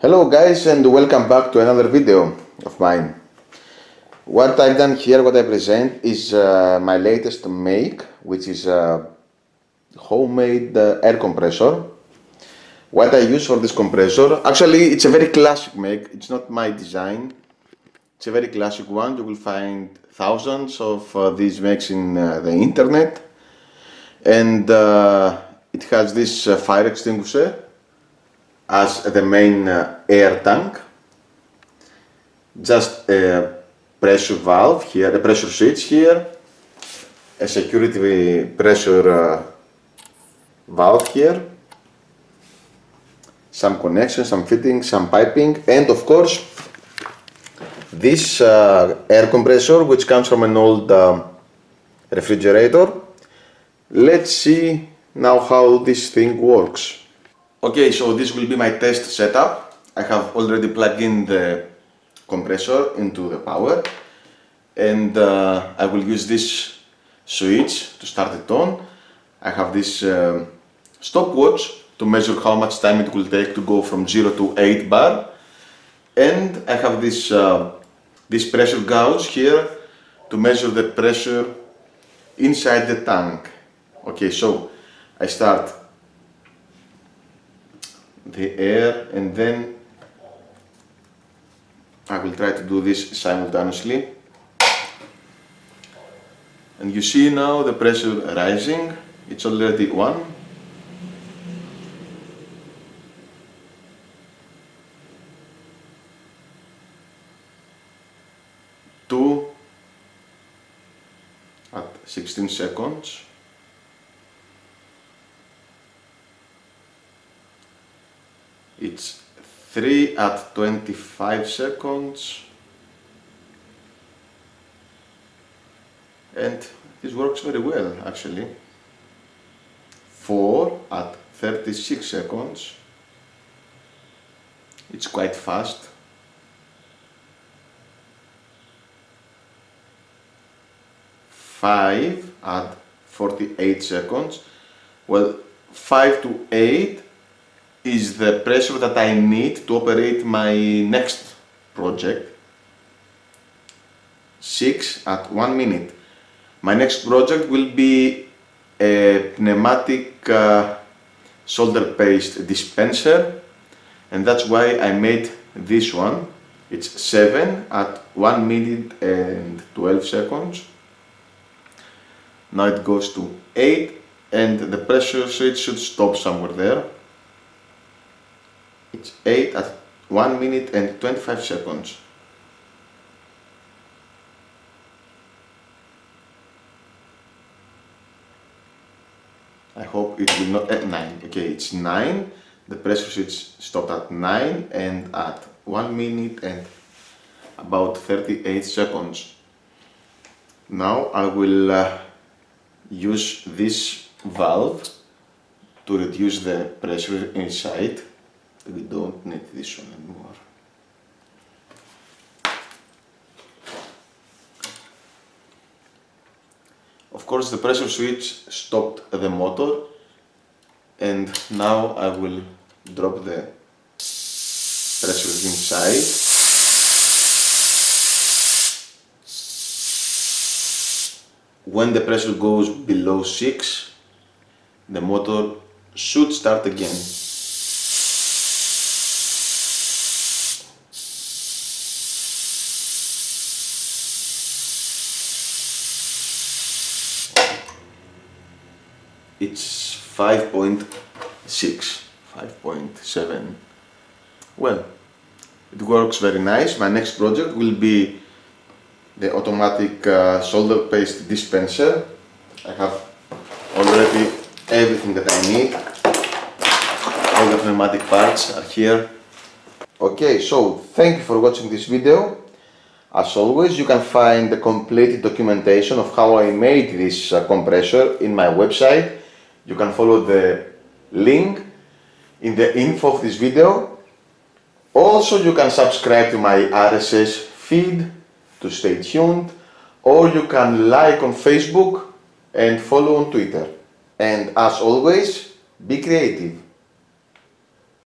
Hello guys and welcome back to another video of mine. What I've done here, what I present is uh, my latest make which is a homemade uh, air compressor. What I use for this compressor, actually it's a very classic make, it's not my design. It's a very classic one, you will find thousands of uh, these makes in uh, the internet. And uh, it has this uh, fire extinguisher as the main uh, air tank. Just a pressure valve here, a pressure switch here, a security pressure uh, valve here, some connections, some fittings, some piping, and of course this uh, air compressor which comes from an old um, refrigerator. Let's see now how this thing works. Okay, so this will be my test setup. I have already plugged in the compressor into the power and uh, I will use this switch to start it on. I have this um, stopwatch to measure how much time it will take to go from 0 to 8 bar and I have this, uh, this pressure gauge here to measure the pressure inside the tank. Okay, so I start the air and then I will try to do this simultaneously. And you see now the pressure rising. It's already one. Two at 16 seconds it's 3 at 25 seconds. And this works very well actually. 4 at 36 seconds. It's quite fast. Five at 48 seconds. Well, five to eight is the pressure that I need to operate my next project. 6 at 1 minute. My next project will be a pneumatic uh, solder paste dispenser and that's why I made this one. It's 7 at 1 minute and 12 seconds. Now it goes to 8 and the pressure switch should stop somewhere there. It's 8 at 1 minute and 25 seconds. I hope it will not, at uh, 9, okay it's 9, the pressure switch stopped at 9 and at 1 minute and about 38 seconds. Now I will uh, use this valve to reduce the pressure inside we don't need this one anymore. Of course the pressure switch stopped the motor and now I will drop the pressure inside. When the pressure goes below 6 the motor should start again. It's 5.6 5.7 well it works very nice. My next project will be the automatic uh, solder paste dispenser. I have already everything that I need. All the pneumatic parts are here. Okay so thank you for watching this video. As always, you can find the complete documentation of how I made this uh, compressor in my website you can follow the link in the info of this video. Also, you can subscribe to my RSS feed to stay tuned, or you can like on Facebook and follow on Twitter. And as always, be creative.